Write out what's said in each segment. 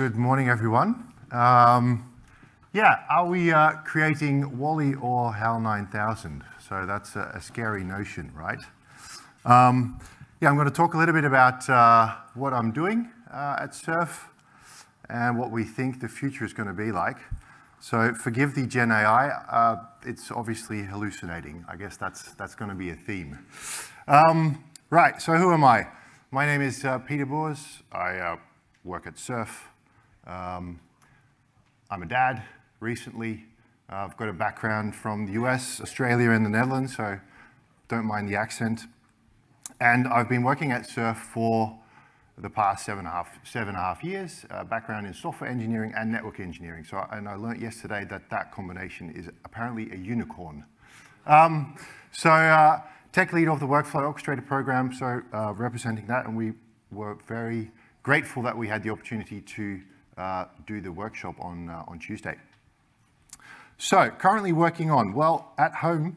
Good morning, everyone. Um, yeah, are we uh, creating WALL-E or HAL 9000? So that's a, a scary notion, right? Um, yeah, I'm going to talk a little bit about uh, what I'm doing uh, at SURF and what we think the future is going to be like. So forgive the Gen AI, uh, it's obviously hallucinating. I guess that's, that's going to be a theme. Um, right, so who am I? My name is uh, Peter Boers. I uh, work at SURF. Um, I'm a dad recently. Uh, I've got a background from the US, Australia, and the Netherlands, so don't mind the accent. And I've been working at SURF for the past seven and a half, seven and a half years, uh, background in software engineering and network engineering. So, and I learned yesterday that that combination is apparently a unicorn. Um, so, uh, tech lead of the Workflow Orchestrator program, so uh, representing that, and we were very grateful that we had the opportunity to uh, do the workshop on, uh, on Tuesday. So, currently working on, well, at home,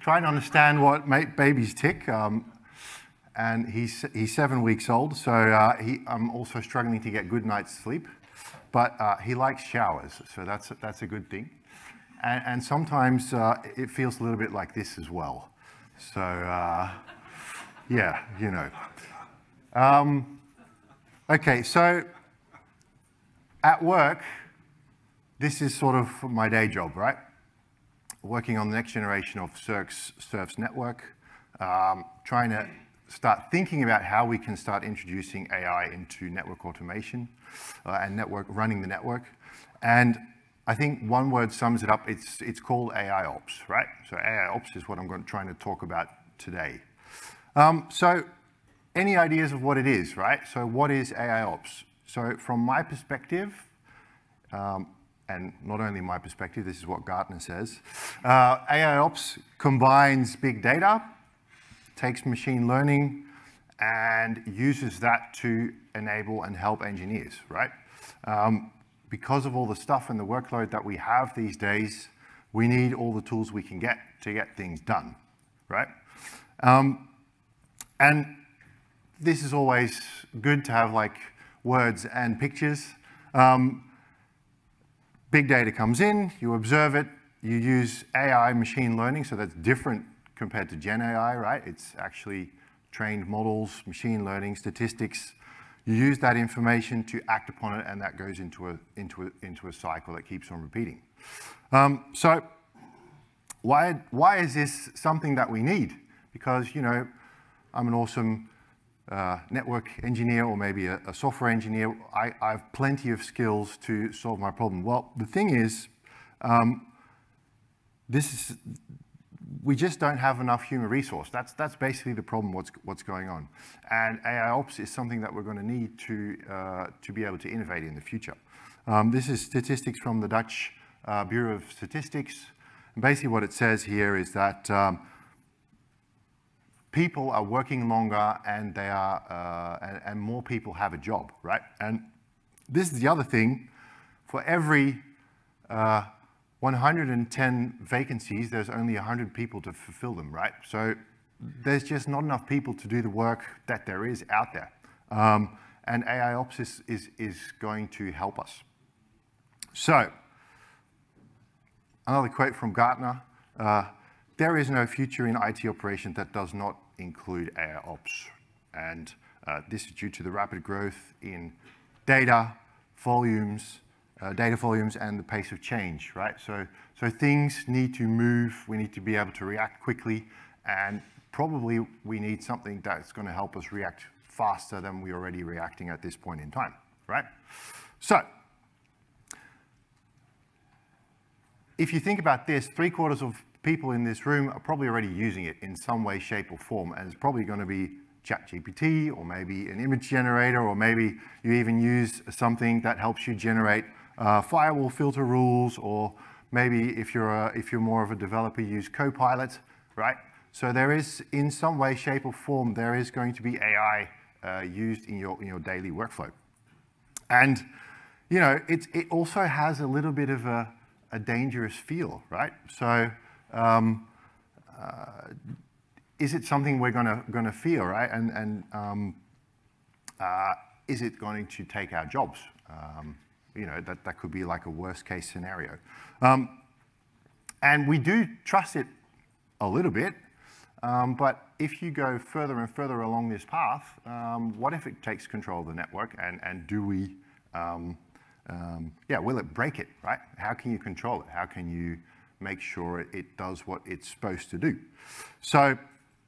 trying to understand what babies tick. Um, and he's, he's seven weeks old, so uh, he, I'm also struggling to get good night's sleep. But uh, he likes showers, so that's, that's a good thing. And, and sometimes uh, it feels a little bit like this as well. So, yeah, you know. Um, okay, so at work, this is sort of my day job, right? Working on the next generation of SURF's, SURF's network, um, trying to start thinking about how we can start introducing AI into network automation uh, and network running the network. And I think one word sums it up. It's, it's called AI Ops, right? So AI Ops is what I'm going, trying to talk about today. Um, so any ideas of what it is, right? So what is AI Ops? So from my perspective, um, and not only my perspective, this is what Gartner says, uh, AI Ops combines big data, takes machine learning, and uses that to enable and help engineers, right? Um, because of all the stuff and the workload that we have these days, we need all the tools we can get to get things done, right? Um, and this is always good to have like words and pictures. Um, big data comes in, you observe it, you use AI machine learning, so that's different compared to Gen AI, right? It's actually trained models, machine learning, statistics, you use that information to act upon it, and that goes into a, into a, into a cycle that keeps on repeating. Um, so why, why is this something that we need? Because, you know, I'm an awesome network engineer or maybe a, a software engineer. I, I, have plenty of skills to solve my problem. Well, the thing is, um, this is, we just don't have enough human resource. That's, that's basically the problem, what's, what's going on. And AI Ops is something that we're going to need to, uh, to be able to innovate in the future. Um, this is statistics from the Dutch uh, Bureau of Statistics. And basically what it says here is that um, people are working longer and, they are, uh, and, and more people have a job, right? And this is the other thing. For every uh, 110 vacancies, there's only 100 people to fulfill them, right? So there's just not enough people to do the work that there is out there. Um, and AI Ops is, is, is going to help us. So, another quote from Gartner. Uh, there is no future in IT operations that does not include AI Ops. And uh, this is due to the rapid growth in data, volumes, uh, data volumes and the pace of change, right? So, so things need to move, we need to be able to react quickly, and probably we need something that's going to help us react faster than we're already reacting at this point in time, right? So, if you think about this, three quarters of people in this room are probably already using it in some way, shape, or form, and it's probably going to be ChatGPT, or maybe an image generator, or maybe you even use something that helps you generate uh, firewall filter rules, or maybe if you're, a, if you're more of a developer, use Copilot, right? So there is, in some way, shape, or form, there is going to be AI uh, used in your, in your daily workflow. And, you know, it, it also has a little bit of a, a dangerous feel, right? So, um, uh, is it something we're gonna, gonna feel, right? And, and um, uh, is it going to take our jobs? Um, you know, that, that could be like a worst case scenario. Um, and we do trust it a little bit, um, but if you go further and further along this path, um, what if it takes control of the network and, and do we, yeah, will it break it, right? How can you control it? How can you make sure it does what it's supposed to do? So,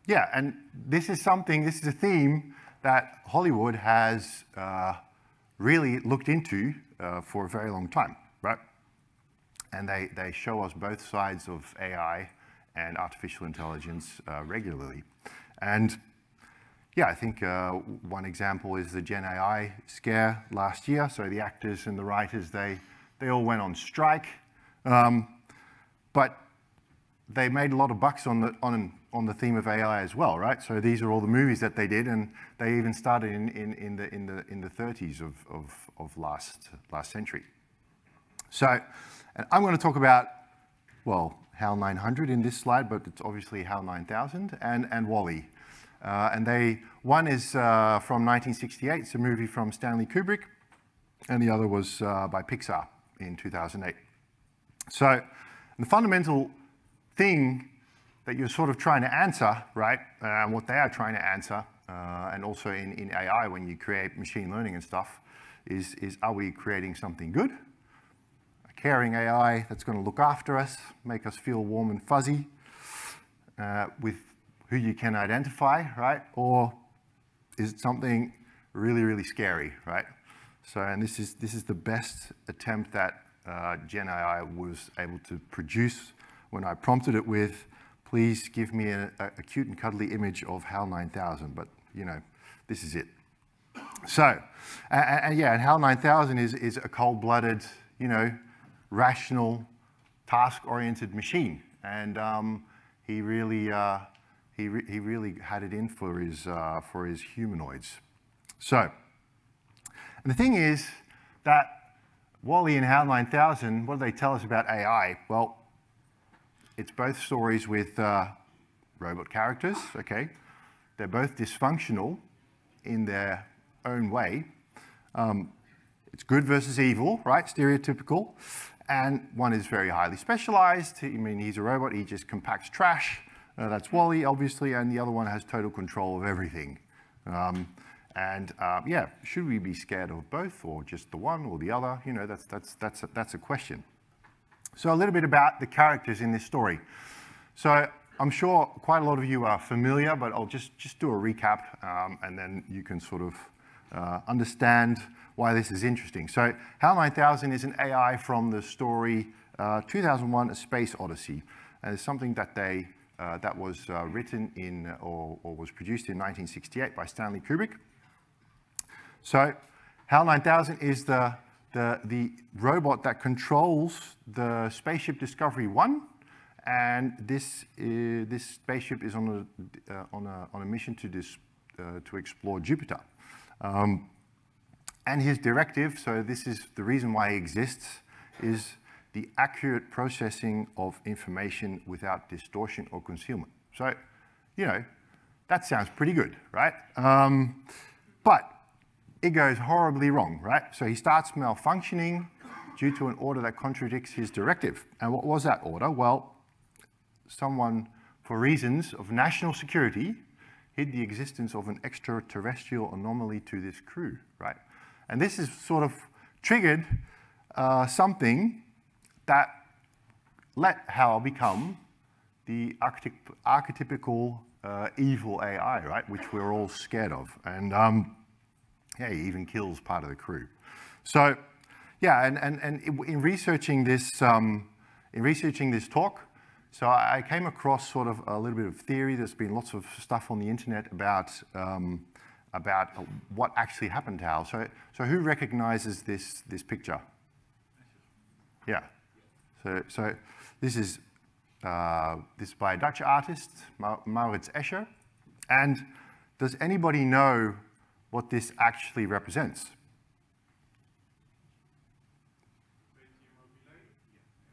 yeah, and this is something, this is a theme that Hollywood has uh, really looked into uh, for a very long time, right? And they, they show us both sides of AI and artificial intelligence uh, regularly. And yeah, I think uh, one example is the Gen AI scare last year. So the actors and the writers, they, they all went on strike. Um, but they made a lot of bucks on the, on, on the theme of AI as well, right? So these are all the movies that they did, and they even started in, in, in, the, in, the, in the 30s of, of, of last, last century. So, and I'm going to talk about, well, HAL 900 in this slide, but it's obviously HAL 9000 and, and WALL-E. Uh, and they, one is uh, from 1968, it's a movie from Stanley Kubrick, and the other was uh, by Pixar in 2008. So the fundamental thing that you're sort of trying to answer, right, uh, what they are trying to answer, uh, and also in, in AI when you create machine learning and stuff, is, is are we creating something good A caring AI that's going to look after us, make us feel warm and fuzzy uh, with who you can identify, right? Or is it something really, really scary, right? So, and this is, this is the best attempt that uh, Gen AI was able to produce when I prompted it with, please give me a, a cute and cuddly image of HAL 9000, but you know, this is it. So, and, and yeah, and HAL 9000 is, is a cold-blooded, you know, rational, task-oriented machine. And um, he really, uh, he, re he really had it in for his, uh, for his humanoids. So, and the thing is that WALL-E and HAL 9000, what do they tell us about AI? Well, it's both stories with uh, robot characters, okay? They're both dysfunctional in their own way. Um, it's good versus evil, right? Stereotypical. And one is very highly specialized. I mean, he's a robot, he just compacts trash. Uh, that's WALL-E, obviously, and the other one has total control of everything. Um, and uh, yeah, should we be scared of both or just the one or the other? You know, that's, that's, that's, a, that's a question. So a little bit about the characters in this story. So I'm sure quite a lot of you are familiar, but I'll just, just do a recap um, and then you can sort of uh, understand why this is interesting. So HAL 9000 is an AI from the story uh, 2001 A Space Odyssey. And it's something that they uh, that was uh, written in or, or, was produced in 1968 by Stanley Kubrick. So HAL 9000 is the, the, the robot that controls the spaceship Discovery 1 and this, is, this spaceship is on a, uh, on a, on a mission to, this, uh, to explore Jupiter. Um, and his directive, so this is the reason why he exists, is the accurate processing of information without distortion or concealment. So, you know, that sounds pretty good, right? Um, but it goes horribly wrong, right? So he starts malfunctioning due to an order that contradicts his directive. And what was that order? Well, someone, for reasons of national security, hid the existence of an extraterrestrial anomaly to this crew, right? And this has sort of triggered uh, something that let HAL become the archetypical uh, evil AI, right, which we're all scared of. And um, yeah, he even kills part of the crew. So yeah, and, and, and in researching this, um, in researching this talk, so I came across sort of a little bit of theory. There's been lots of stuff on the internet about um, about what actually happened to Hal. So, so who recognizes this, this picture? Yeah. So, so this is uh, this by a Dutch artist, Maurits Escher. And does anybody know what this actually represents?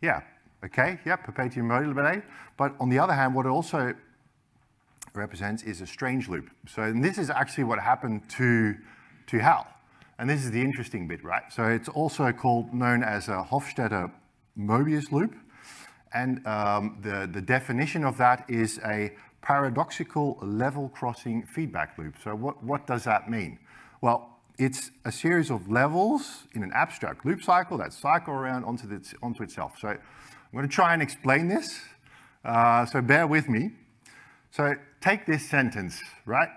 Yeah, okay, yeah, perpetuum mobile. But on the other hand, what it also represents is a strange loop. So and this is actually what happened to, to HAL. And this is the interesting bit, right? So it's also called, known as a Hofstadter Mobius loop. And um, the, the definition of that is a paradoxical level crossing feedback loop. So what, what does that mean? Well, it's a series of levels in an abstract loop cycle that cycle around onto, the, onto itself. So I'm going to try and explain this. Uh, so bear with me. So take this sentence, right?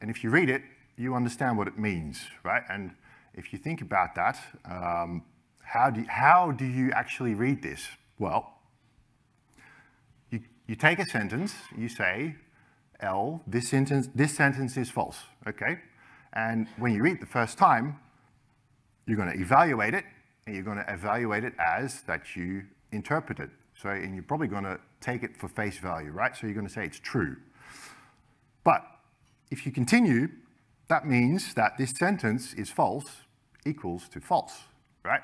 And if you read it, you understand what it means, right? And if you think about that, um, how, do how do you actually read this? Well, you, take a sentence, you say, L, this sentence, this sentence is false, okay? And when you read the first time, you're going to evaluate it, and you're going to evaluate it as that you interpret it. So, and you're probably going to take it for face value, right? So you're going to say it's true. But if you continue, that means that this sentence is false equals to false, right?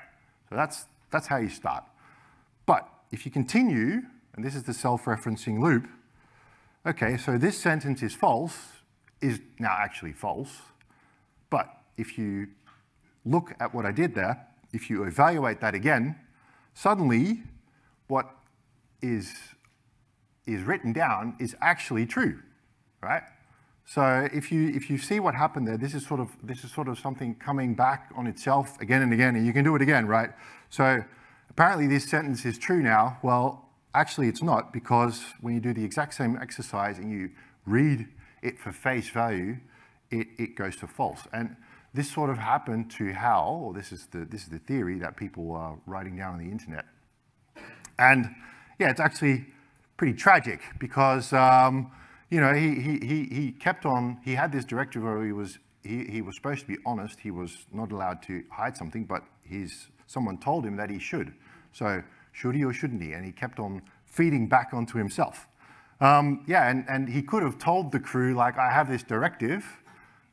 So that's, that's how you start. But if you continue, and this is the self-referencing loop, okay, so this sentence is false, is now actually false, but if you look at what I did there, if you evaluate that again, suddenly what is, is written down is actually true, right? So if you, if you see what happened there, this is, sort of, this is sort of something coming back on itself again and again, and you can do it again, right? So apparently this sentence is true now. Well, actually it's not, because when you do the exact same exercise and you read it for face value, it, it goes to false. And this sort of happened to Hal, or this is the, this is the theory that people are writing down on the internet. And yeah, it's actually pretty tragic because, um, you know, he, he, he, he kept on, he had this directive where he was, he, he was supposed to be honest, he was not allowed to hide something, but he's, someone told him that he should. So should he or shouldn't he? And he kept on feeding back onto himself. Um, yeah, and, and he could have told the crew, like, I have this directive,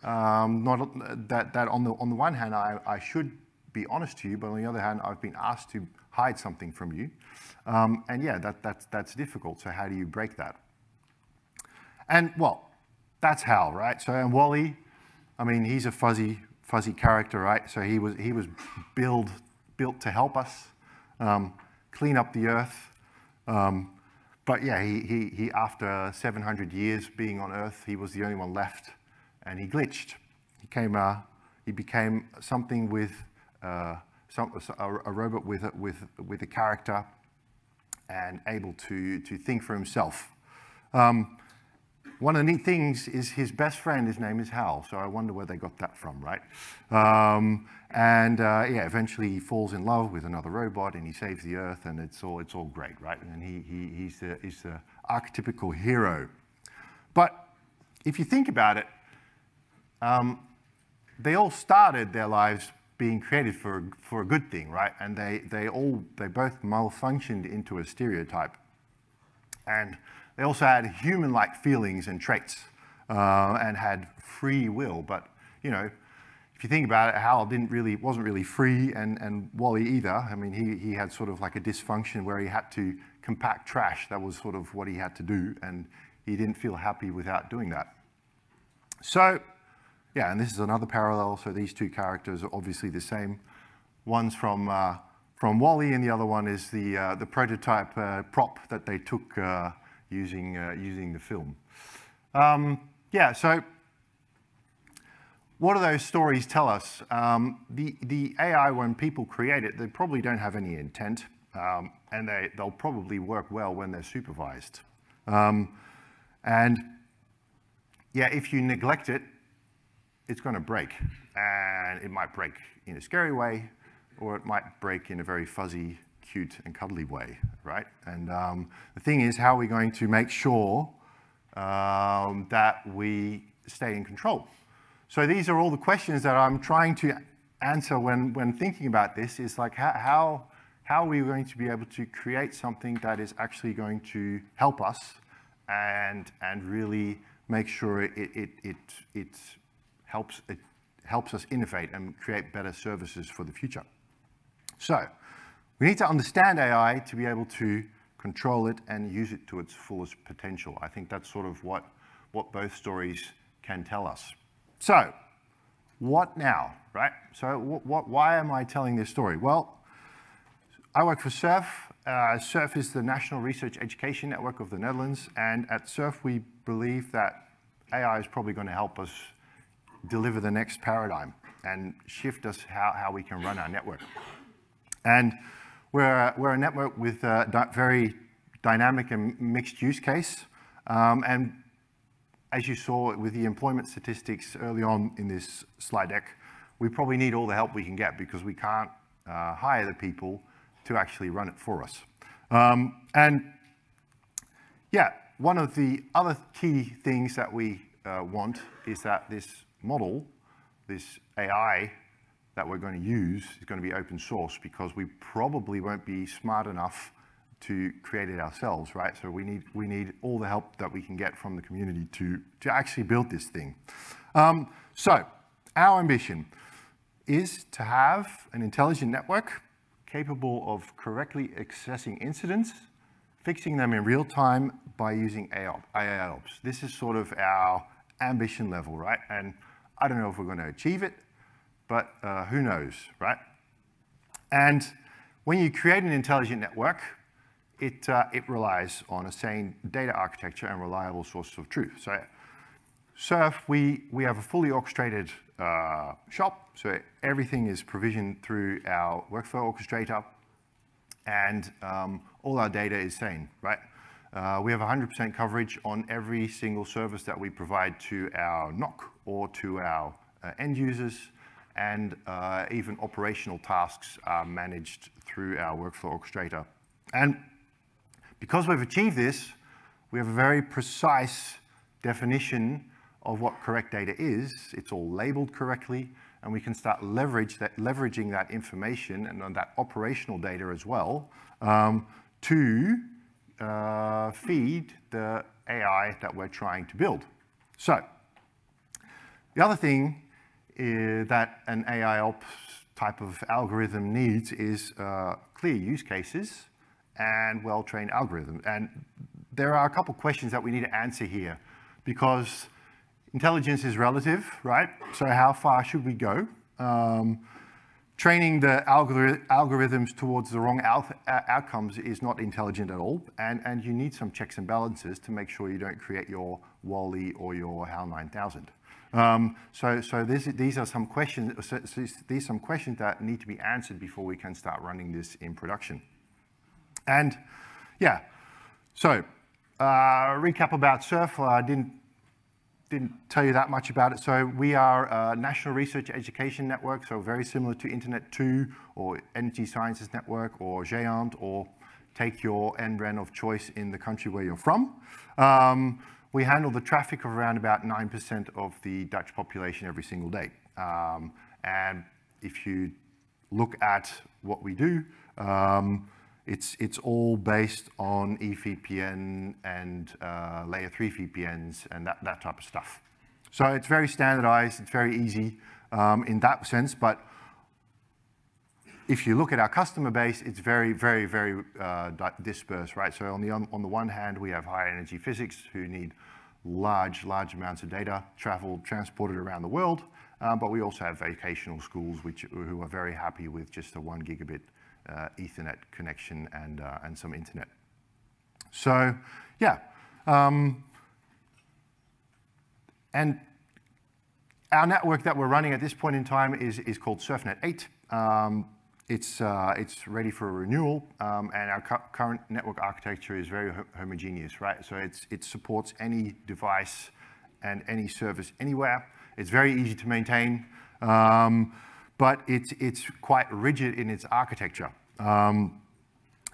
um, not that, that on, the, on the one hand, I, I should be honest to you, but on the other hand, I've been asked to hide something from you. Um, and yeah, that, that's, that's difficult. So how do you break that? And well, that's how, right? So and WALL-E, I mean, he's a fuzzy, fuzzy character, right? So he was, he was build, built to help us um, clean up the earth. Um, but yeah, he, he, he, after 700 years being on Earth, he was the only one left, and he glitched. He, came, uh, he became something with uh, some, a, a, robot with a, with, with a character and able to, to think for himself. Um, one of the neat things is his best friend, his name is Hal, so I wonder where they got that from, right? Um, and uh, yeah, eventually he falls in love with another robot and he saves the Earth and it's all, it's all great, right? And he, he, he's, the, he's the archetypical hero. But if you think about it, um, they all started their lives being created for, for a good thing, right? And they, they all, they both malfunctioned into a stereotype. And they also had human-like feelings and traits uh, and had free will. But, you know, if you think about it, Hal didn't really, wasn't really free and, and WALL-E either. I mean, he, he had sort of like a dysfunction where he had to compact trash. That was sort of what he had to do. And he didn't feel happy without doing that. So yeah, and this is another parallel. So these two characters are obviously the same. One's from, uh, from WALL-E, and the other one is the, uh, the prototype uh, prop that they took uh, using, uh, using the film. Um, yeah, so what do those stories tell us? Um, the, the AI, when people create it, they probably don't have any intent, um, and they, they'll probably work well when they're supervised. Um, and yeah, if you neglect it, it's going to break. And it might break in a scary way, or it might break in a very fuzzy, cute, and cuddly way, right? And um, the thing is, how are we going to make sure um, that we stay in control? So these are all the questions that I'm trying to answer when, when thinking about this, is like how, how, how are we going to be able to create something that is actually going to help us and, and really make sure it, it, it, it helps, it helps us innovate and create better services for the future. So we need to understand AI to be able to control it and use it to its fullest potential. I think that's sort of what, what both stories can tell us. So what now, right? So what, why am I telling this story? Well, I work for SURF. Uh, SURF is the National Research Education Network of the Netherlands, and at SURF we believe that AI is probably going to help us deliver the next paradigm and shift us how, how we can run our network. And we're, we're a network with a very dynamic and mixed use case. Um, and as you saw with the employment statistics early on in this slide deck, we probably need all the help we can get because we can't uh, hire the people to actually run it for us. Um, and yeah, one of the other key things that we uh, want is that this model, this AI that we're going to use is going to be open source because we probably won't be smart enough to create it ourselves, right? So we need, we need all the help that we can get from the community to, to actually build this thing. Um, so our ambition is to have an intelligent network capable of correctly accessing incidents, fixing them in real time by using AIOps. This is sort of our ambition level, right? And I don't know if we're going to achieve it, but uh, who knows, right? And when you create an intelligent network, it, uh, it relies on a sane data architecture and reliable sources of truth. So SURF, we, we have a fully orchestrated uh, shop, so everything is provisioned through our workflow orchestrator, and um, all our data is sane, right? Uh, we have 100% coverage on every single service that we provide to our NOC or to our uh, end users, and uh, even operational tasks are managed through our workflow orchestrator. And because we've achieved this, we have a very precise definition of what correct data is. It's all labeled correctly, and we can start leverage that, leveraging that information and that operational data as well um, to uh, feed the AI that we're trying to build. So the other thing that an AI ops type of algorithm needs is uh, clear use cases and well-trained algorithms. And there are a couple questions that we need to answer here because intelligence is relative, right? So how far should we go? Um, training the algori algorithms towards the wrong outcomes is not intelligent at all, and, and you need some checks and balances to make sure you don't create your WALL-E or your HAL 9000. Um, so so this, these are some questions. So, so these are some questions that need to be answered before we can start running this in production. And yeah, so uh, recap about SURF. I didn't didn't tell you that much about it. So we are a National Research Education Network, so very similar to Internet 2 or Energy Sciences Network or GÉANT or take your NREN of choice in the country where you're from. Um, we handle the traffic of around about 9% of the Dutch population every single day. Um, and if you look at what we do, um, it's, it's all based on eVPN and uh, layer 3 VPNs and that, that type of stuff. So it's very standardized, it's very easy um, in that sense, but if you look at our customer base, it's very, very, very uh, dispersed, right? So on the, on, on the one hand, we have high energy physics who need large, large amounts of data traveled, transported around the world, um, but we also have vocational schools which, who are very happy with just a one gigabit uh, Ethernet connection and, uh, and some internet. So yeah, um, and our network that we're running at this point in time is, is called SURFnet 8. Um, it's, uh, it's ready for renewal, um, and our cu current network architecture is very ho homogeneous, right? So it's, it supports any device and any service anywhere. It's very easy to maintain. Um, but it's, it's quite rigid in its architecture. Um,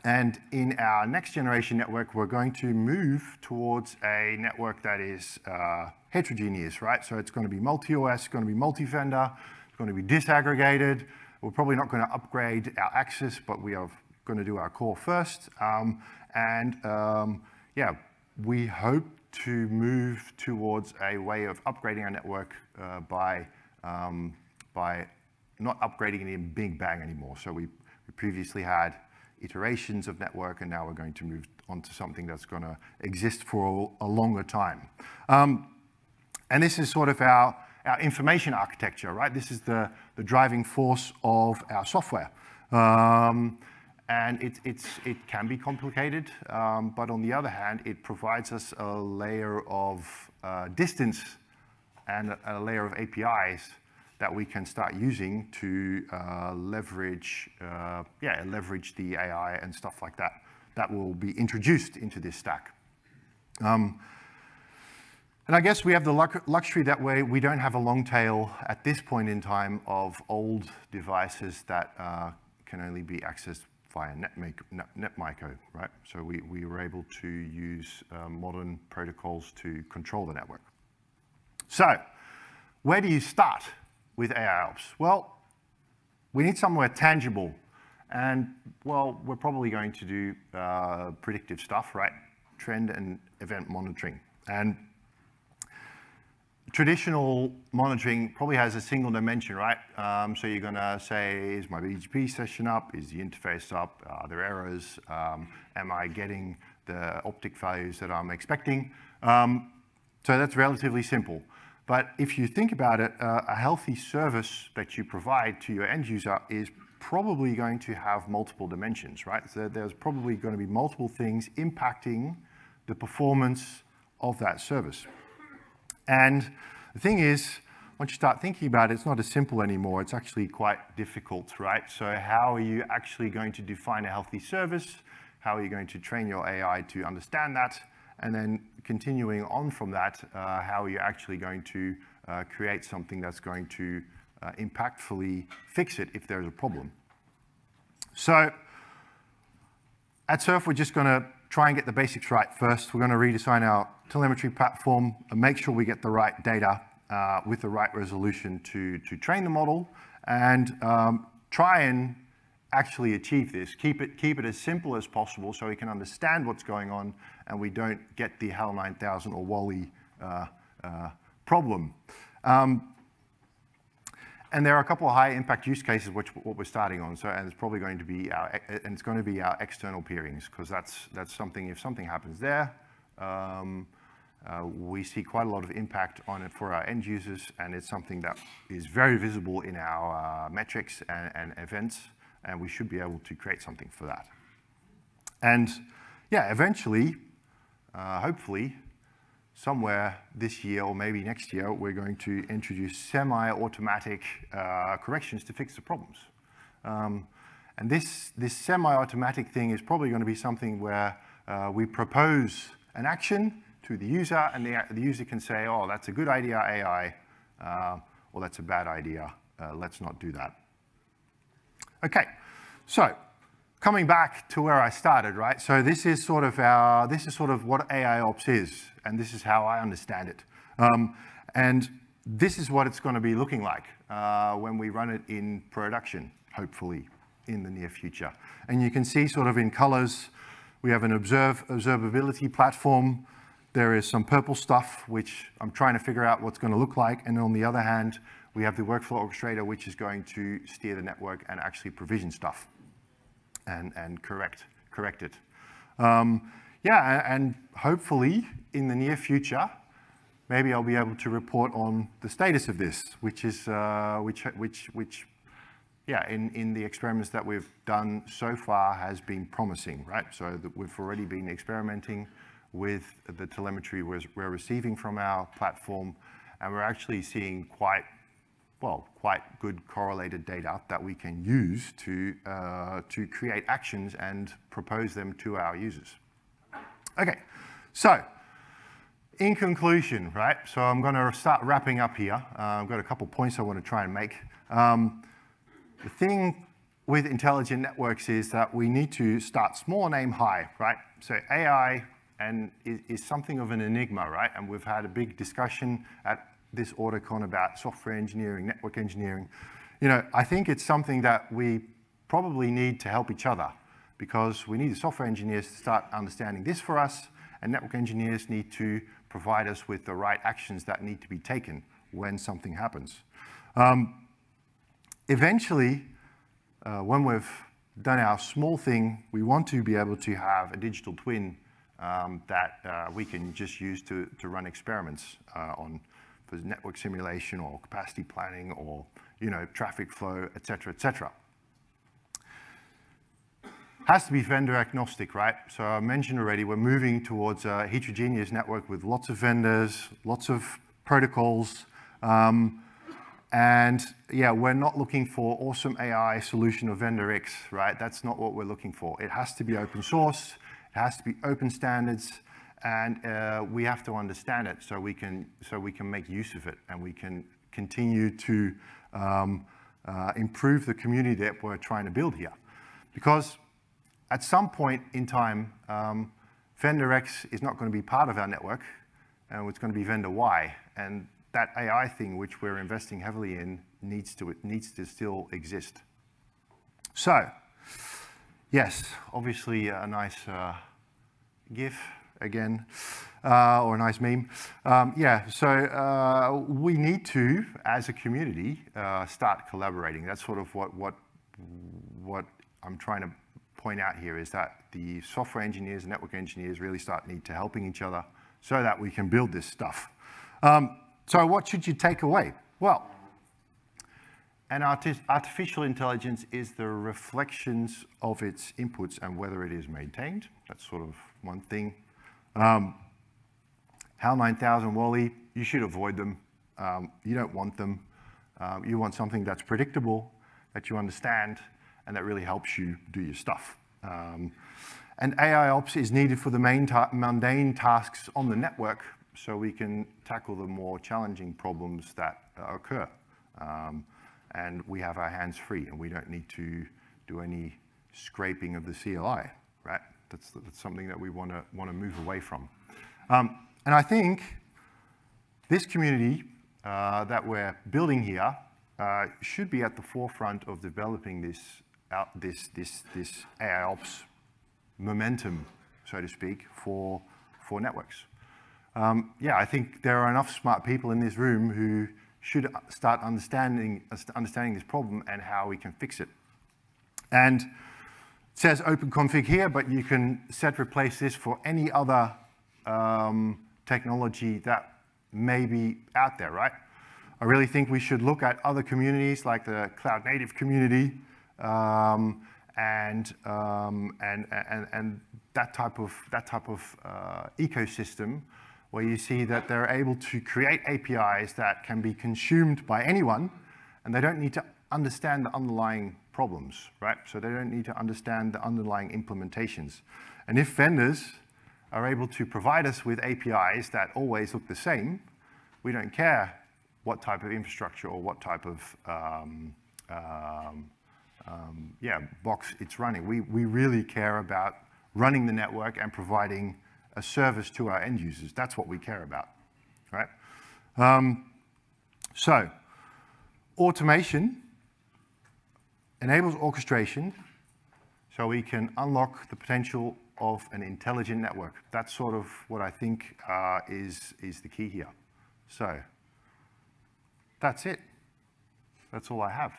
and in our next generation network, we're going to move towards a network that is uh, heterogeneous, right? So it's going to be multi-OS, it's going to be multi-vendor, it's going to be disaggregated. We're probably not going to upgrade our access, but we are going to do our core first. Um, and um, yeah, we hope to move towards a way of upgrading our network uh, by, um, by not upgrading it in big bang anymore. So we, we previously had iterations of network, and now we're going to move on to something that's going to exist for a, a longer time. Um, and this is sort of our, our information architecture, right? This is the, the driving force of our software. Um, and it, it's, it can be complicated, um, but on the other hand, it provides us a layer of uh, distance and a, a, layer of APIs that we can start using to uh, leverage, uh, yeah, leverage the AI and stuff like that that will be introduced into this stack. Um, and I guess we have the luxury that way we don't have a long tail at this point in time of old devices that uh, can only be accessed via Netmiko, right? So we, we were able to use uh, modern protocols to control the network. So where do you start with AIOps? Well, we need somewhere tangible. And, well, we're probably going to do uh, predictive stuff, right? Trend and event monitoring. And traditional monitoring probably has a single dimension, right? Um, so you're going to say, is my BGP session up? Is the interface up? Are there errors? Um, am I getting the optic values that I'm expecting? Um, so that's relatively simple. But if you think about it, uh, a healthy service that you provide to your end user is probably going to have multiple dimensions, right? So there's probably going to be multiple things impacting the performance of that service. And the thing is, once you start thinking about it, it's not as simple anymore. It's actually quite difficult, right? So how are you actually going to define a healthy service? How are you going to train your AI to understand that? And then continuing on from that, uh, how are you actually going to uh, create something that's going to uh, impactfully fix it if there's a problem? So at Surf, we're just going to try and get the basics right first. We're going to redesign our telemetry platform and make sure we get the right data uh, with the right resolution to, to train the model and um, try and actually achieve this. Keep it, keep it as simple as possible so we can understand what's going on and we don't get the HAL 9000 or WALL-E uh, uh, problem. Um, and there are a couple of high impact use cases which what we're starting on. So, and it's probably going to be our, and it's going to be our external peerings because that's, that's something, if something happens there, um, uh, we see quite a lot of impact on it for our end users, and it's something that is very visible in our uh, metrics and, and, events, and we should be able to create something for that. And yeah, eventually, uh, hopefully, somewhere this year or maybe next year, we're going to introduce semi-automatic uh, corrections to fix the problems. Um, and this, this semi-automatic thing is probably going to be something where uh, we propose an action to the user, and the, the user can say, oh, that's a good idea, AI, uh, or that's a bad idea, uh, let's not do that. Okay, so coming back to where I started, right? So this is sort of our, this is sort of what AI ops is, and this is how I understand it. Um, and this is what it's going to be looking like uh, when we run it in production, hopefully, in the near future. And you can see sort of in colors, we have an observe, observability platform. There is some purple stuff, which I'm trying to figure out what's going to look like. And on the other hand, we have the workflow orchestrator, which is going to steer the network and actually provision stuff and, and correct, correct it. Um, yeah, and hopefully in the near future, maybe I'll be able to report on the status of this, which is, uh, which, which, which, yeah, in, in the experiments that we've done so far has been promising, right? So that we've already been experimenting with the telemetry we're, we're receiving from our platform, and we're actually seeing quite well, quite good correlated data that we can use to, uh, to create actions and propose them to our users. Okay, so in conclusion, right, so I'm going to start wrapping up here. Uh, I've got a couple points I want to try and make. Um, the thing with intelligent networks is that we need to start small and aim high, right? So AI and is, is something of an enigma, right? And we've had a big discussion at this AutoCon about software engineering, network engineering. You know, I think it's something that we probably need to help each other because we need the software engineers to start understanding this for us, and network engineers need to provide us with the right actions that need to be taken when something happens. Um, eventually, uh, when we've done our small thing, we want to be able to have a digital twin um, that uh, we can just use to, to run experiments uh, on for network simulation or capacity planning or you know, traffic flow, et cetera, et cetera. Has to be vendor agnostic, right? So I mentioned already, we're moving towards a heterogeneous network with lots of vendors, lots of protocols, um, and yeah, we're not looking for awesome AI solution of vendor X, right? That's not what we're looking for. It has to be open source, it has to be open standards, and uh, we have to understand it so we can so we can make use of it and we can continue to um, uh, improve the community that we're trying to build here. Because at some point in time, um, vendor X is not going to be part of our network, and it's going to be vendor Y. And that AI thing, which we're investing heavily in, needs to, needs to still exist. So, yes, obviously a nice uh, GIF again, uh, or a nice meme. Um, yeah, so uh, we need to, as a community, uh, start collaborating. That's sort of what, what, what I'm trying to point out here is that the software engineers and network engineers really start need to helping each other so that we can build this stuff. Um, so what should you take away? Well, an artificial intelligence is the reflections of its inputs and whether it is maintained. That's sort of one thing. Um, HAL 9000 WALL-E, you should avoid them. Um, you don't want them. Um, you want something that's predictable, that you understand, and that really helps you do your stuff. Um, and AI ops is needed for the main ta mundane tasks on the network so we can tackle the more challenging problems that uh, occur. Um, and we have our hands free and we don't need to do any scraping of the CLI, right? That's, that's something that we want to want to move away from. Um, and I think this community uh, that we're building here uh, should be at the forefront of developing this, out, this, this, this AI ops momentum, so to speak, for, for networks. Um, yeah, I think there are enough smart people in this room who should start understanding, understanding this problem and how we can fix it. And says open config here, but you can set replace this for any other um, technology that may be out there, right? I really think we should look at other communities like the cloud native community um, and, um, and, and, and that type of, that type of uh, ecosystem where you see that they're able to create APIs that can be consumed by anyone, and they don't need to understand the underlying problems, right? So they don't need to understand the underlying implementations. And if vendors are able to provide us with APIs that always look the same, we don't care what type of infrastructure or what type of um, um, um, yeah, box it's running. We, we really care about running the network and providing a service to our end users. That's what we care about, right? Um, so, automation enables orchestration so we can unlock the potential of an intelligent network. That's sort of what I think uh, is, is the key here. So, that's it. That's all I have.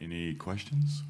Any questions?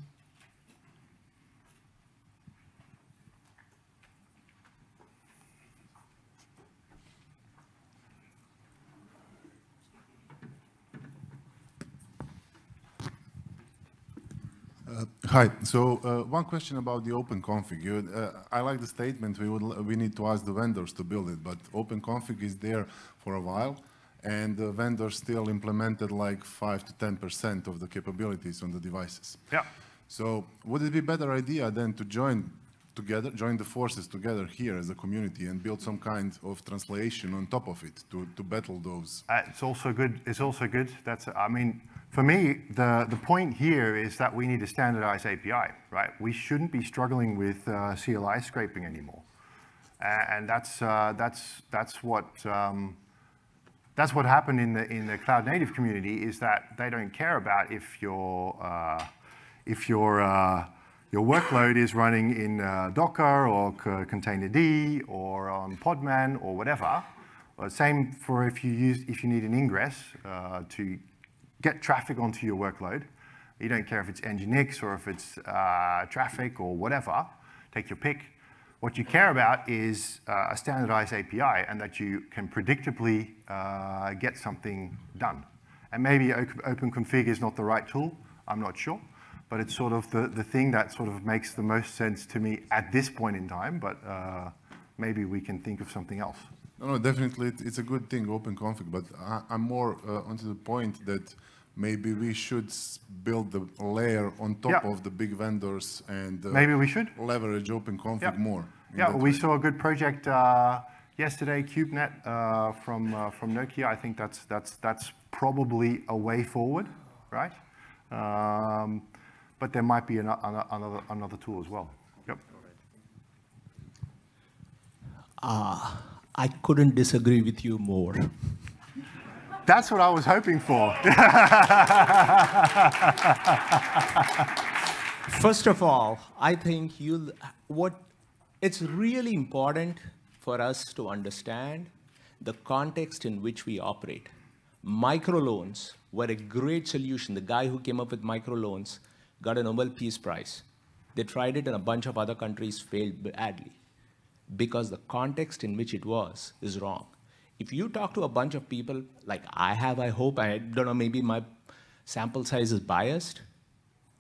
Uh, hi. So uh, one question about the open config. You, uh, I like the statement we would we need to ask the vendors to build it, but open config is there for a while and the vendors still implemented like 5 to 10% of the capabilities on the devices. Yeah. So would it be a better idea then to join together, join the forces together here as a community and build some kind of translation on top of it to, to battle those? Uh, it's also good. It's also good. That's, I mean, for me, the, the point here is that we need a standardized API, right? We shouldn't be struggling with uh, CLI scraping anymore. And that's, uh, that's, that's what, um, that's what happened in the, in the cloud native community is that they don't care about if your, uh, if your, uh, your workload is running in uh, Docker or Containerd or on Podman or whatever. Uh, same for if you, use, if you need an ingress uh, to get Traefik onto your workload. You don't care if it's Nginx or if it's uh, traffic or whatever. Take your pick. What you care about is uh, a standardized API and that you can predictably uh, get something done. And maybe OpenConfig is not the right tool. I'm not sure. But it's sort of the, the thing that sort of makes the most sense to me at this point in time. But uh, maybe we can think of something else. No, no, definitely it's a good thing, OpenConfig. But I, am more uh, onto the point that maybe we should build the layer on top yeah. of the big vendors and uh, maybe we should leverage OpenConfig yeah. more. Yeah, we way. saw a good project uh, yesterday, Kubenet uh, from uh, from Nokia. I think that's that's that's probably a way forward, right? Um, but there might be an, another another tool as well. Yep. Uh, I couldn't disagree with you more. That's what I was hoping for. First of all, I think you what it's really important for us to understand the context in which we operate. Microloans were a great solution. The guy who came up with microloans got a Nobel Peace Prize. They tried it and a bunch of other countries failed badly because the context in which it was is wrong. If you talk to a bunch of people, like I have, I hope, I don't know, maybe my sample size is biased,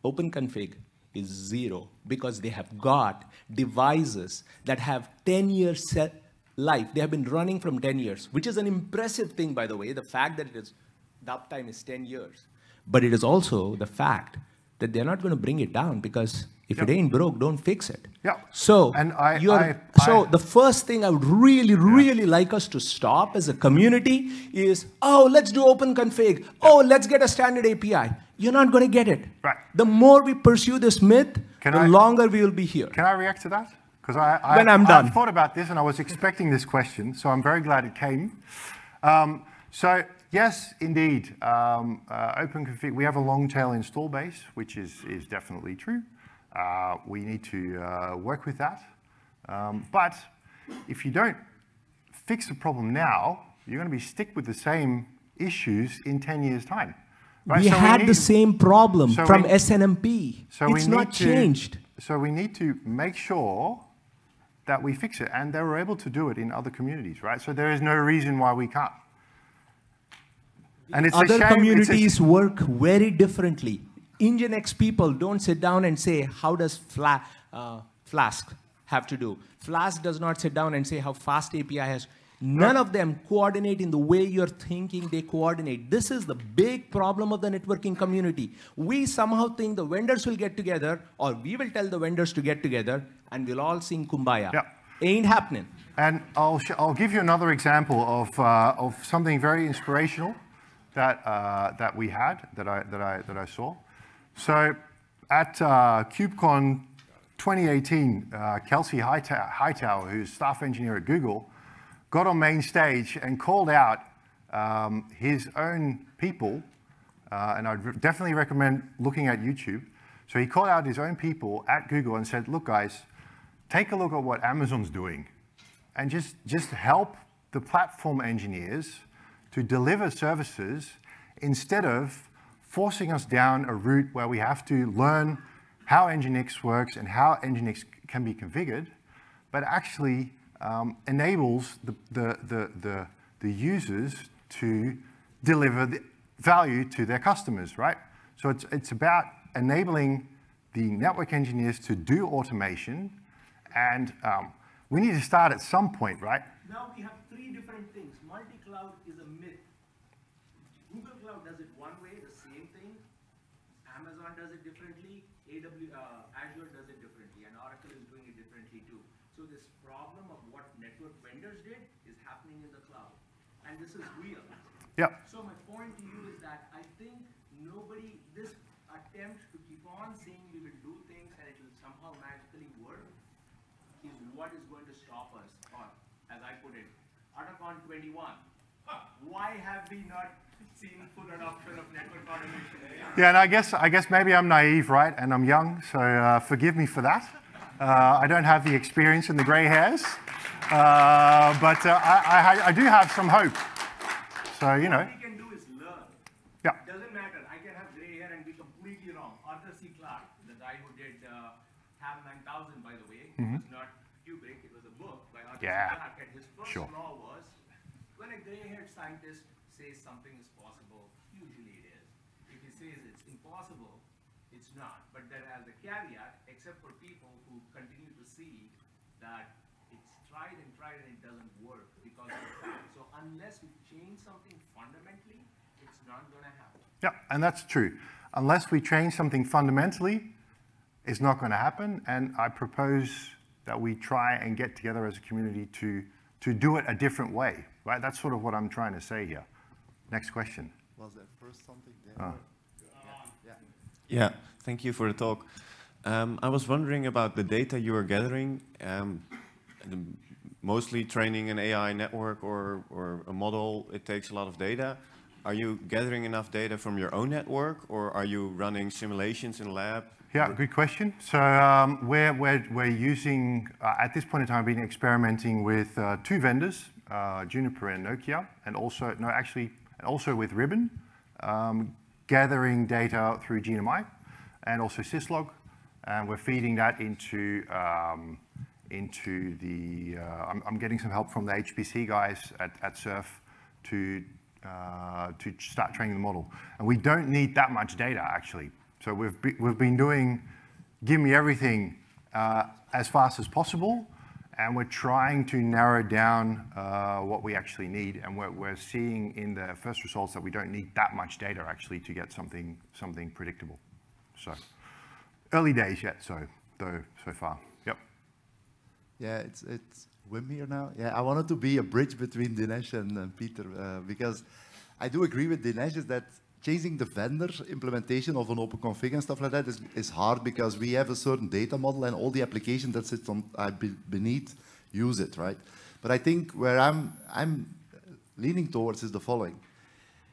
open config is zero because they have got devices that have 10 years life. They have been running from 10 years, which is an impressive thing, by the way, the fact that it is, the uptime is 10 years. But it is also the fact that they're not going to bring it down because if it ain't broke, don't fix it. Yeah. So, and I, I, so the first thing I would really, really like us to stop as a community is, oh, let's do open config. Oh, let's get a standard API. You're not going to get it. Right. The more we pursue this myth, can the I, longer we will be here. Can I react to that? Because I, I, when I'm done. I thought about this and I was expecting this question, so I'm very glad it came. Um, so yes, indeed, um, uh, OpenConfig, we have a long tail install base, which is, is definitely true. Uh, we need to uh, work with that. Um, but if you don't fix the problem now, you're going to be stick with the same issues in 10 years' time. Right? We so had we the same problem so from we, SNMP. So it's not to, changed. So we need to make sure that we fix it. And they were able to do it in other communities, right? So there is no reason why we can't. And it's other communities work very differently. Nginx people don't sit down and say, how does Fla uh, Flask have to do? Flask does not sit down and say how FastAPI has. None of them coordinate in the way you're thinking they coordinate. This is the big problem of the networking community. We somehow think the vendors will get together, or we will tell the vendors to get together, and we'll all sing Kumbaya. Yeah. Ain't happening. And I'll, I'll give you another example of, uh, of something very inspirational that, uh, that we had, that I, that, I, that I saw. So at uh, KubeCon 2018, uh, Kelsey Hightower, Hightower, who's staff engineer at Google, got on main stage and called out um, his own people, uh, and I'd definitely recommend looking at YouTube. So he called out his own people at Google and said, look guys, take a look at what Amazon's doing and just, just help the platform engineers to deliver services instead of forcing us down a route where we have to learn how Nginx works and how Nginx can be configured, but actually um, enables the, the, the, the, the users to deliver the value to their customers, right? So it's, it's about enabling the network engineers to do automation, and um, we need to start at some point, right? Now we have three different things. Multi-cloud. Google does it one way, the same thing. Amazon does it differently. AW, uh, Azure does it differently, and Oracle is doing it differently too. So this problem of what network vendors did is happening in the cloud, and this is real. Yeah. So my point to you is that I think nobody, this attempt to keep on saying we will do things and it will somehow magically work is what is going to stop us, or as I put it, AutoCon 21. Why have we not yeah, and I guess, I guess maybe I'm naive, right? And I'm young, so uh, forgive me for that. Uh, I don't have the experience and the gray hairs, uh, but uh, I, I, I, do have some hope. So, you know. All we can do is learn. Yeah. Doesn't matter. I can have gray hair and be completely wrong. Arthur C. Clarke, the guy who did uh, HAL 9000, by the way, Mm-hmm. it was not Kubrick, it was a book by Arthur Yeah. C. Clarke, and his first Sure. law was when a gray-haired scientist says something is possible, usually it is. If he says it's impossible, it's not. But there has a caveat, except for people who continue to see that it's tried and tried and it doesn't work because of the. So unless we change something fundamentally, it's not gonna happen. Yeah, and that's true. Unless we change something fundamentally, it's not going to happen. And I propose that we try and get together as a community to, to do it a different way, right? That's sort of what I'm trying to say here. Next question. Was there first something there? Ah. Yeah. Thank you for the talk. Um, I was wondering about the data you are gathering, um, mostly training an AI network or, or a model, it takes a lot of data. Are you gathering enough data from your own network or are you running simulations in lab? Yeah, good question. So um, we're, we're, we're using, uh, at this point in time, been experimenting with uh, two vendors, uh, Juniper and Nokia, and also, no, actually, and also with Ribbon, um, gathering data through GNMI and also Syslog. And we're feeding that into, um, into the, uh, I'm, I'm getting some help from the HPC guys at, at Surf to, uh, to start training the model. And we don't need that much data, actually. So we've, be, we've been doing give me everything uh, as fast as possible, and we're trying to narrow down uh, what we actually need. And we're, we're seeing in the first results that we don't need that much data actually to get something, something predictable. So early days yet, so though so far. Yep. Yeah, it's it's Wim here now. Yeah, I wanted to be a bridge between Dinesh and Peter uh, because I do agree with Dinesh is that changing the vendor implementation of an open config and stuff like that is, is hard because we have a certain data model and all the applications that sit on uh, be- beneath use it, right? But I think where I'm I'm leaning towards is the following: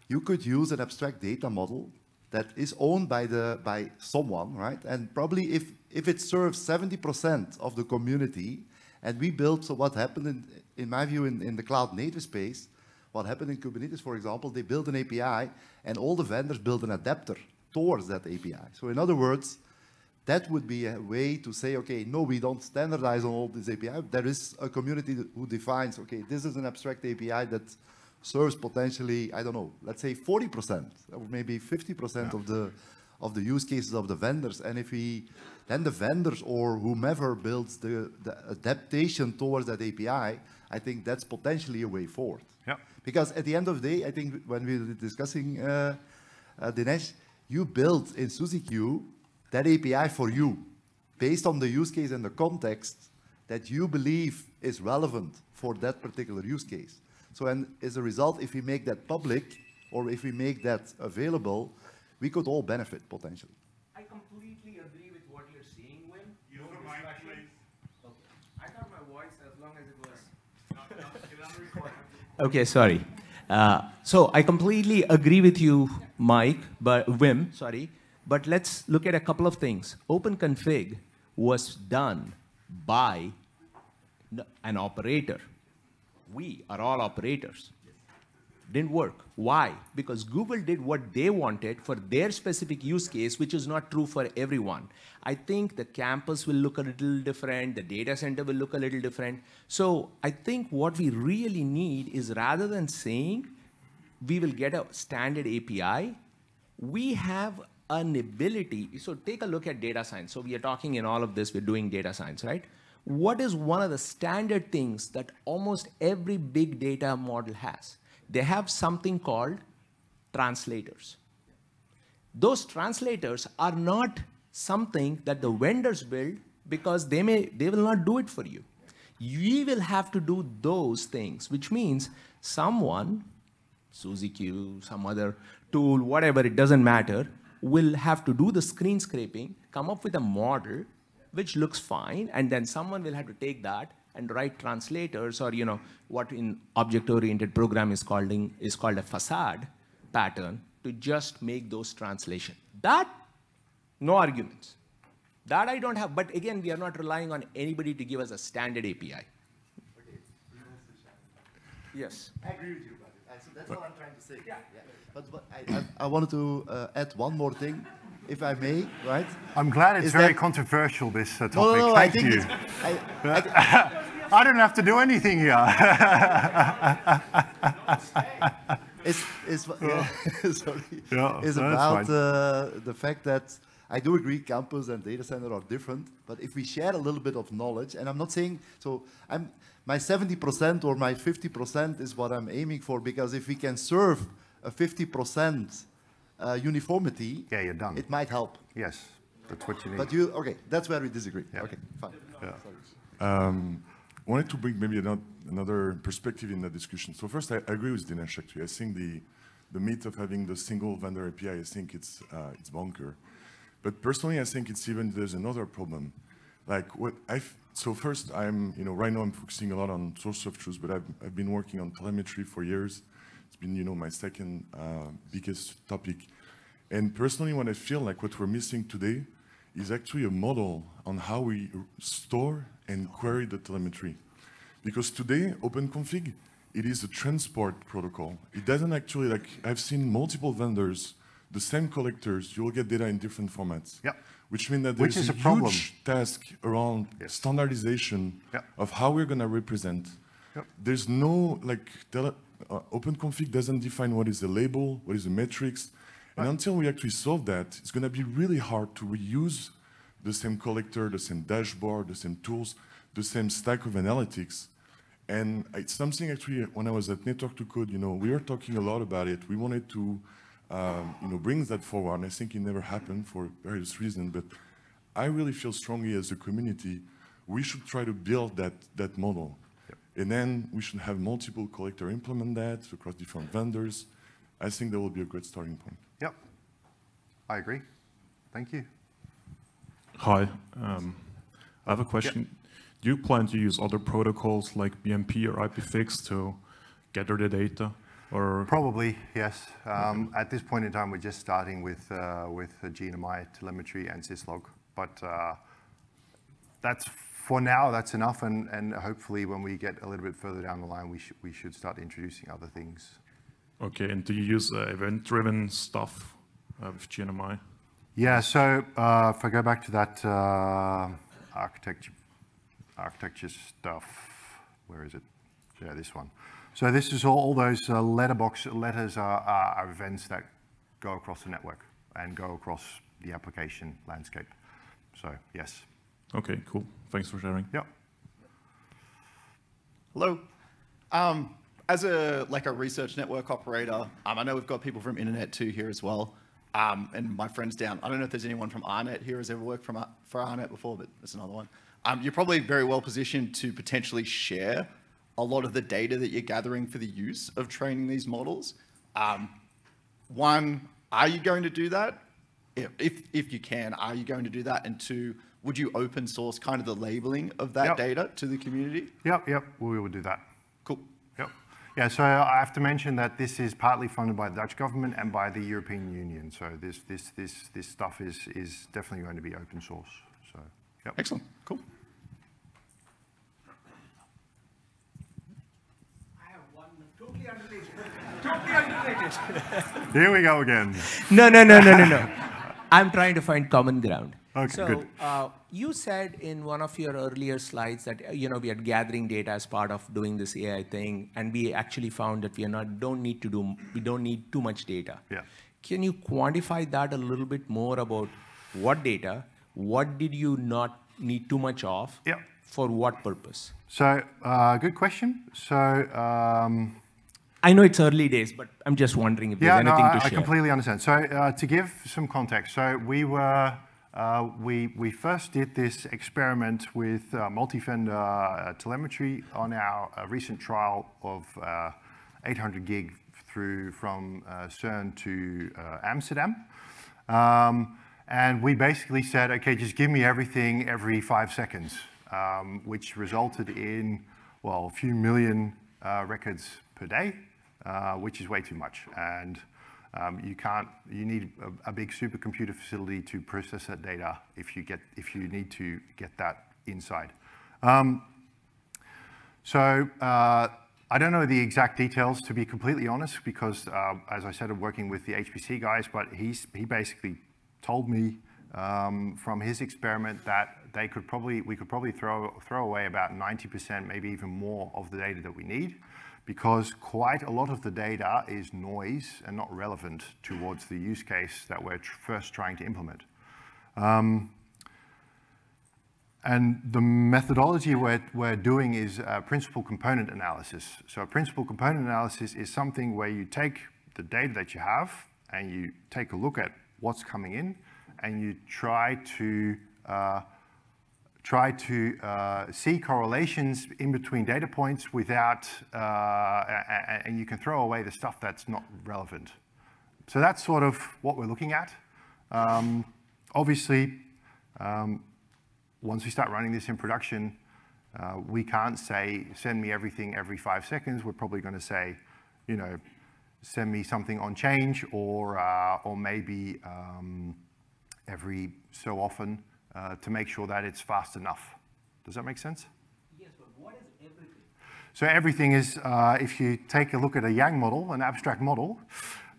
you could use an abstract data model that is owned by the by someone, right? And probably if if it serves 70% of the community, and we built so what happened in in my view in, in the cloud native space, what happened in Kubernetes, for example, they built an API and all the vendors built an adapter towards that API. So in other words, that would be a way to say, okay, no, we don't standardize on all this API. There is a community who defines, okay, this is an abstract API that serves potentially, I don't know, let's say 40% or maybe 50% of the of the use cases of the vendors. And if we, then the vendors or whomever builds the, the adaptation towards that API, I think that's potentially a way forward. Because at the end of the day, I think when we were discussing, uh, uh, Dinesh, you built in SuzieQ that API for you, based on the use case and the context that you believe is relevant for that particular use case. So, and as a result, if we make that public or if we make that available, we could all benefit potentially. I completely agree with what you're saying, Wim. Use no discussion. Okay. I thought my voice, as long as it was. Okay, sorry. Uh, so I completely agree with you, Mike, but Wim, sorry. But let's look at a couple of things. OpenConfig was done by an operator. We are all operators didn't work. Why? Because Google did what they wanted for their specific use case, which is not true for everyone. I think the campus will look a little different, the data center will look a little different. So I think what we really need is rather than saying we will get a standard API, we have an ability. So take a look at data science. So we are talking in all of this, we're doing data science, right? What is one of the standard things that almost every big data model has? They have something called translators. Those translators are not something that the vendors build because they may they will not do it for you. You will have to do those things, which means someone, SuzieQ, some other tool, whatever, it doesn't matter, will have to do the screen scraping, come up with a model which looks fine, and then someone will have to take that and write translators or you know what in object-oriented program is called is called a facade pattern to just make those translation. That no arguments. That I don't have. But again, we are not relying on anybody to give us a standard API. Yes. I agree with you, buddy. Uh, So that's what I'm trying to say. Yeah. But, but I, I, I wanted to uh, add one more thing. If I may, right? I'm glad it's Is very that- controversial, this uh, topic. No, no, no, Thank I you. I, I, I don't have to do anything here. it's, it's, yeah, sorry. Yeah, it's no, about uh, the fact that I do agree campus and data center are different, but if we share a little bit of knowledge, and I'm not saying, so I'm, my 70% or my 50% is what I'm aiming for, because if we can serve a 50% uh, uniformity, Yeah, you're done. it might help. yes, that's what you need. But you, okay, that's where we disagree. Yeah. Okay, fine. Yeah. Um, I wanted to bring maybe another perspective in the discussion. So first, I I agree with Dinesh actually. I think the, the myth of having the single vendor API, I think it's, uh, it's bonker. But personally, I think it's even, there's another problem. Like what I've, so first I'm, you know, right now I'm focusing a lot on source of truth, but I've, I've been working on telemetry for years. Been, you know, my second uh, biggest topic. And personally, what I feel like what we're missing today is actually a model on how we store and query the telemetry. Because today, OpenConfig, it is a transport protocol. It doesn't actually, like, I've seen multiple vendors, the same collectors, you'll get data in different formats. Yep. Which means that Which there's is a, a problem. huge task around Yes. standardization of how we're going to represent. Yep. There's no, like, uh, OpenConfig doesn't define what is the label, what is the metrics. And until we actually solve that, it's going to be really hard to reuse the same collector, the same dashboard, the same tools, the same stack of analytics. And it's something actually, when I was at Network to Code, you know, we were talking a lot about it. We wanted to, um, you know, bring that forward. And I think it never happened for various reasons. But I really feel strongly as a community, we should try to build that, that model. And then we should have multiple collector implement that across different vendors. I think that will be a great starting point. Yep, I agree. Thank you. Hi. Um, I have a question. Do you plan to use other protocols like BMP or IPFix to gather the data? Or Probably, yes. Um, At this point in time, we're just starting with, uh, with uh, GNMI telemetry and syslog. But uh, that's, for now, that's enough, and, and hopefully when we get a little bit further down the line, we should, we should start introducing other things. okay, and do you use uh, event-driven stuff uh, with GNMI? Yeah, so uh, if I go back to that uh, architecture, architecture stuff, where is it? Yeah, this one. So this is all, all those uh, letterbox letters are, are events that go across the network and go across the application landscape. So yes, Okay, cool. Thanks for sharing. Yeah. Hello. Um, as a like a research network operator, um, I know we've got people from Internet 2 here as well, um, and my friends down. I don't know if there's anyone from RNet here who's ever worked from for RNet before, but there's another one. Um, you're probably very well positioned to potentially share a lot of the data that you're gathering for the use of training these models. Um, one, are you going to do that? If, if, if you can, are you going to do that? And two, would you open source kind of the labeling of that Yep. data to the community? Yep, yep, we will do that. Cool. Yep. Yeah, so I have to mention that this is partly funded by the Dutch government and by the European Union. So this, this, this, this stuff is, is definitely going to be open source. So, yep. Excellent. Cool. I have one totally unrelated. totally unrelated. Here we go again. No, no, no, no, no, no. I'm trying to find common ground. Okay, so, good. Uh, you said in one of your earlier slides that uh, you know we are gathering data as part of doing this AI thing, and we actually found that we are not don't need to do we don't need too much data. Yeah. Can you quantify that a little bit more about what data? What did you not need too much of? Yep. For what purpose? So, uh, good question. So, um, I know it's early days, but I'm just wondering if yeah, there's no, anything I, to share. I completely understand. So, uh, to give some context, so we were, uh, we, we first did this experiment with uh, multi-vendor uh, telemetry on our uh, recent trial of uh, 800 gig through from CERN to Amsterdam. Um, and we basically said, okay, just give me everything every five seconds, um, which resulted in, well, a few million records per day, which is way too much. And um, you can't, you need a, a big supercomputer facility to process that data if you get, if you need to get that inside. Um, so uh, I don't know the exact details, to be completely honest, because uh, as I said, I'm working with the HPC guys, but he's, he basically told me um, from his experiment that they could probably, we could probably throw, throw away about 90%, maybe even more of the data that we need because quite a lot of the data is noise and not relevant towards the use case that we're tr first trying to implement. Um, and the methodology we're, we're doing is principal component analysis. So a principal component analysis is something where you take the data that you have and you take a look at what's coming in and you try to uh, try to uh, see correlations in between data points without, uh, and you can throw away the stuff that's not relevant. So that's sort of what we're looking at. Um, obviously, um, once we start running this in production, uh, we can't say, send me everything every five seconds. We're probably going to say, you know, send me something on change or, uh, or maybe um, every so often uh, to make sure that it's fast enough. Does that make sense? Yes, but what is everything? So everything is, uh, if you take a look at a Yang model, an abstract model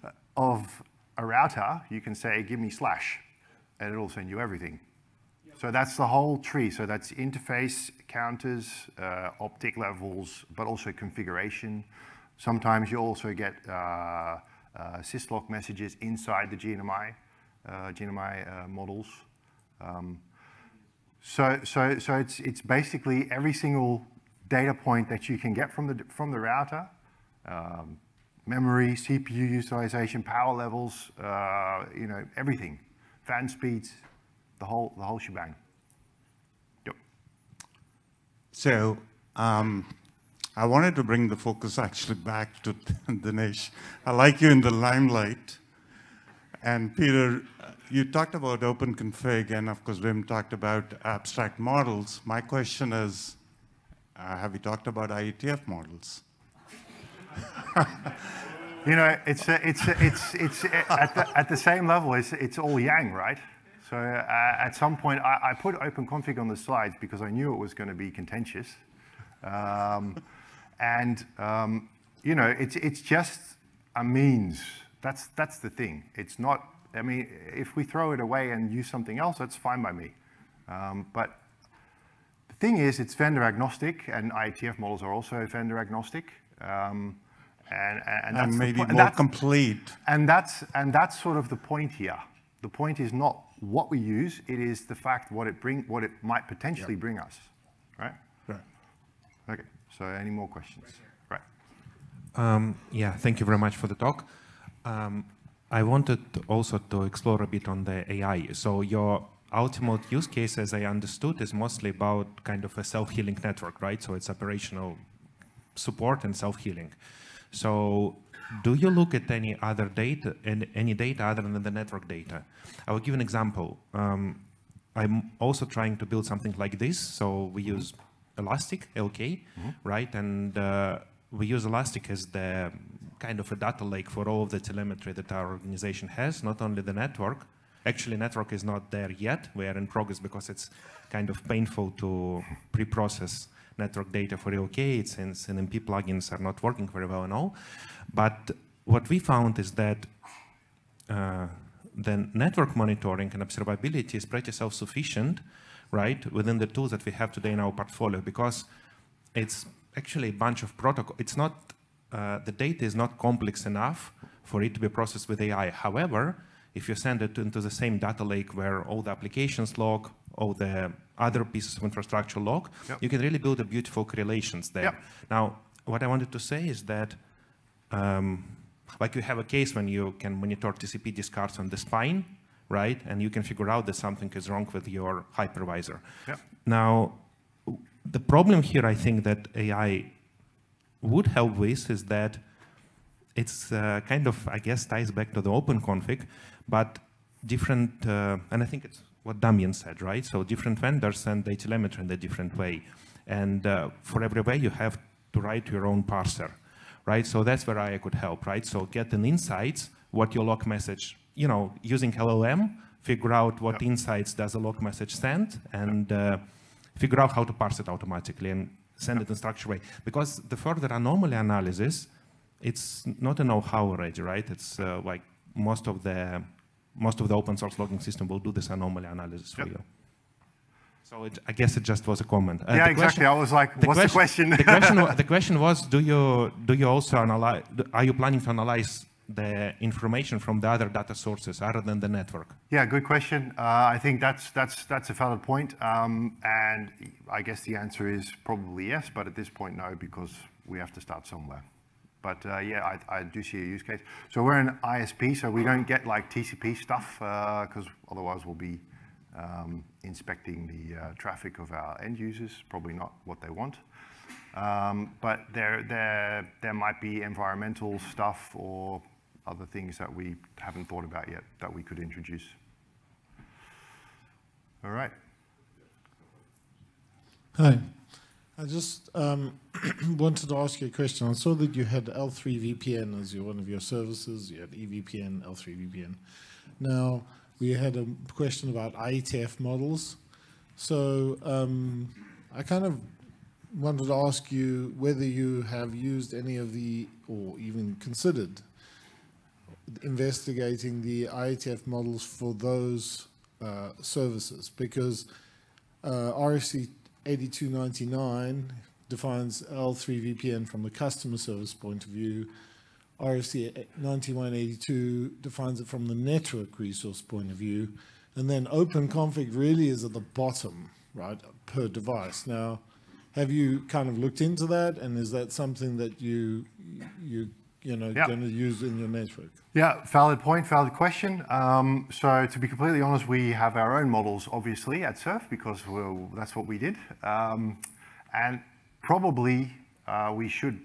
uh, of a router, you can say, give me slash, and it'll send you everything. So that's the whole tree. So that's interface, counters, uh, optic levels, but also configuration. Sometimes you also get uh, uh, syslog messages inside the GNMI, uh, GNMI models. Um, so, so, so it's, it's basically every single data point that you can get from the, from the router, um, memory, CPU utilization, power levels, uh, you know, everything, fan speeds, the whole, the whole shebang. Yep. So um, I wanted to bring the focus actually back to Dinesh. I like you in the limelight. And Peter, you talked about open config, and of course, Wim talked about abstract models. My question is, uh, have you talked about IETF models? you know, it's, uh, it's, uh, it's, it's uh, at, the, at the same level, it's, it's all Yang, right? So uh, at some point, I, I, put open config on the slides because I knew it was going to be contentious. Um, and, um, you know, it's, it's just a means. That's, that's the thing. It's not I mean, if we throw it away and use something else, that's fine by me. Um, but the thing is, it's vendor agnostic, and IETF models are also vendor agnostic. Um, and, and, and maybe more and complete. And that's, and that's sort of the point here. The point is not what we use, it is the fact what it, bring, what it might potentially yep. bring us, right? Right. Okay, so any more questions? Right. Um, yeah, thank you very much for the talk. Um, I wanted also to explore a bit on the AI. So your ultimate use case, as I understood, is mostly about kind of a self-healing network, right? So it's operational support and self-healing. So do you look at any other data, any data other than the network data? I will give an example. Um, I'm also trying to build something like this. So we use Elastic, ELK, mm -hmm. right? And uh, we use Elastic as the kind of a data lake for all of the telemetry that our organization has, not only the network. Actually, network is not there yet. We are in progress because it's kind of painful to pre-process network data for ELK since NMP plugins are not working very well and all. But what we found is that uh, the network monitoring and observability is pretty self-sufficient, right, within the tools that we have today in our portfolio because it's actually a bunch of protocol. It's not uh, the data is not complex enough for it to be processed with AI. However, if you send it into the same data lake where all the applications log, all the other pieces of infrastructure log, yep. you can really build a beautiful correlations there. Yep. Now, what I wanted to say is that um, like you have a case when you can monitor TCP discards on the spine, right? And you can figure out that something is wrong with your hypervisor. Yep. Now, the problem here, I think that AI would help with is that it's uh, kind of, I guess, ties back to the open config, but different, uh, and I think it's what Damien said, right? So different vendors send the telemetry in a different way. And uh, for every way, you have to write your own parser, right? So that's where I could help, right? So get an insights, what your log message, you know, using LLM, figure out what insights does a log message send, and uh, figure out how to parse it automatically. And send it in structured way. Because the further anomaly analysis, it's not a know-how already, right? It's uh, like most of the most of the open source logging system will do this anomaly analysis for Yep. you. So it, I guess it just was a comment. Uh, Yeah, the exactly. I was like, what's the question? the question, the question was, do you do you also analyze? Are you planning to analyze the information from the other data sources other than the network? Yeah, good question. Uh, I think that's that's that's a valid point. Um, and I guess the answer is probably yes, but at this point, no, because we have to start somewhere. But uh, yeah, I, I do see a use case. So we're an ISP, so we don't get like TCP stuff because otherwise we'll be um, inspecting the uh, traffic of our end users. Probably not what they want. Um, but there, there, there might be environmental stuff or other things that we haven't thought about yet that we could introduce. All right. Hi. I just um, wanted to ask you a question. I saw that you had L3 VPN as your, one of your services. You had eVPN, L3 VPN. Now, we had a question about IETF models. So um, I kind of wanted to ask you whether you have used any of the, or even considered investigating the IETF models for those uh, services, because uh, RFC 8299 defines L3 VPN from the customer service point of view. RFC 9182 defines it from the network resource point of view. And then open config really is at the bottom, right, per device. Now, have you kind of looked into that? And is that something that you, you, you know, Yeah. to use in your network? Yeah, valid point, valid question. Um, so to be completely honest, we have our own models, obviously, at Surf because we're, that's what we did. Um, and probably uh, we should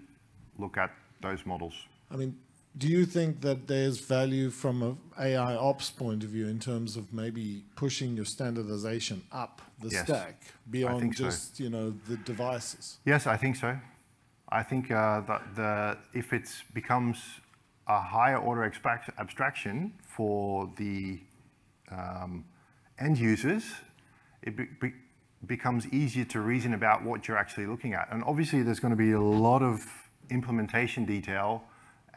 look at those models. I mean, do you think that there's value from an AI ops point of view in terms of maybe pushing your standardization up the Yes, stack beyond think so. just, you know, the devices? Yes, I think so. I think uh, that the, if it becomes a higher order abstract- abstraction for the um, end users, it be, be, becomes easier to reason about what you're actually looking at. And obviously, there's going to be a lot of implementation detail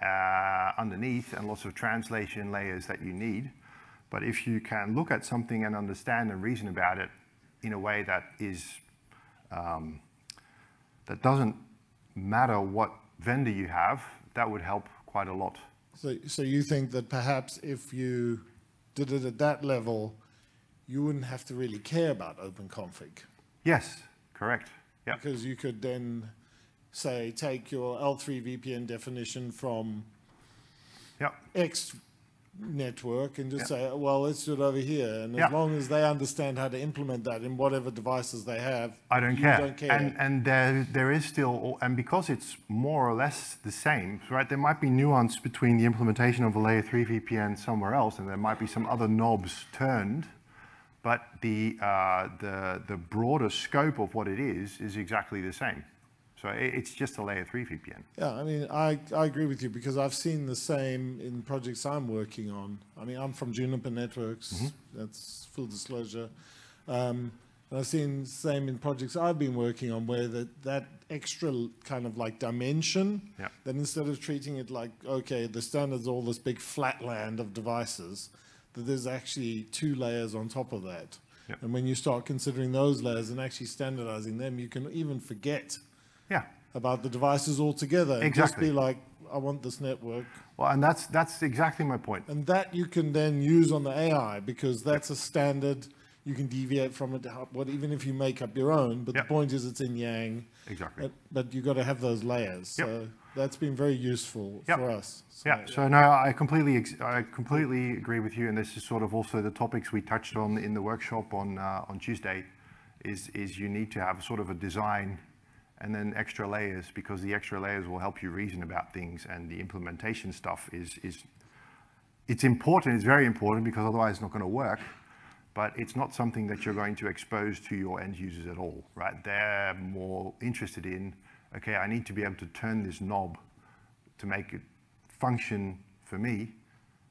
uh, underneath and lots of translation layers that you need. But if you can look at something and understand and reason about it in a way that is um, that doesn't matter what vendor you have, that would help quite a lot. So, so you think that perhaps if you did it at that level, you wouldn't have to really care about OpenConfig? Yes, correct. Yeah. Because you could then say, take your L3 VPN definition from Yeah. X network and just Yeah. say, well, let's do it over here. And as long as they understand how to implement that in whatever devices they have, I don't care. don't care. And, and there, there is still, and because it's more or less the same, right? There might be nuance between the implementation of a layer 3 VPN somewhere else, and there might be some other knobs turned, but the, uh, the, the broader scope of what it is is exactly the same. So it's just a layer 3 VPN. Yeah, I mean, I, I agree with you because I've seen the same in projects I'm working on. I mean, I'm from Juniper Networks, Mm-hmm. that's full disclosure. Um, and I've seen the same in projects I've been working on where that, that extra kind of like dimension, Yeah. that instead of treating it like, okay, the standard's all this big flat land of devices, that there's actually two layers on top of that. Yeah. And when you start considering those layers and actually standardizing them, you can even forget Yeah. about the devices altogether. and Just Exactly. be like, I want this network. Well, and that's, that's exactly my point. And that you can then use on the AI because that's a standard. You can deviate from it, what, even if you make up your own. But Yep. the point is it's in Yang. Exactly. But, but you got to have those layers. Yep. So that's been very useful Yep. for us. So, Yeah, so no, I completely, ex- I completely agree with you, and this is sort of also the topics we touched on in the workshop on, uh, on Tuesday, is, is you need to have sort of a design and then extra layers, because the extra layers will help you reason about things, and the implementation stuff is, is, it's important, it's very important, because otherwise it's not gonna work, but it's not something that you're going to expose to your end users at all, right? They're more interested in, okay, I need to be able to turn this knob to make it function for me.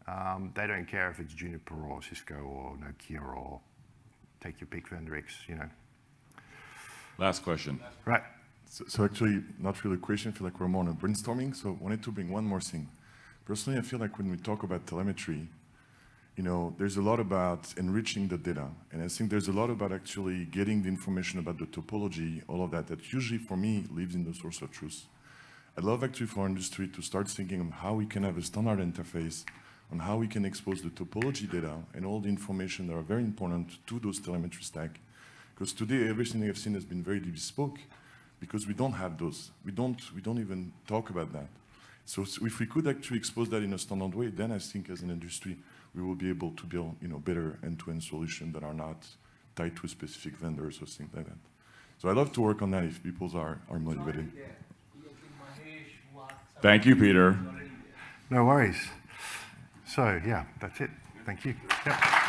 Um, they don't care if it's Juniper or Cisco or Nokia or take your pick vendor X, you know. Last question. Right. So, so actually, not really a question. I feel like we're more on a brainstorming. So wanted to bring one more thing. Personally, I feel like when we talk about telemetry, you know, there's a lot about enriching the data. And I think there's a lot about actually getting the information about the topology, all of that, that usually for me lives in the source of truth. I'd love actually for industry to start thinking of how we can have a standard interface on how we can expose the topology data and all the information that are very important to those telemetry stack. Because today everything I've seen has been very bespoke because we don't have those. We don't, we don't even talk about that. So if we could actually expose that in a standard way, then I think as an industry, we will be able to build you know, better end-to-end solutions that are not tied to specific vendors or things like that. So I'd love to work on that if people are, are motivated. Thank you, Peter. No worries. So, yeah, that's it. Thank you. Yep.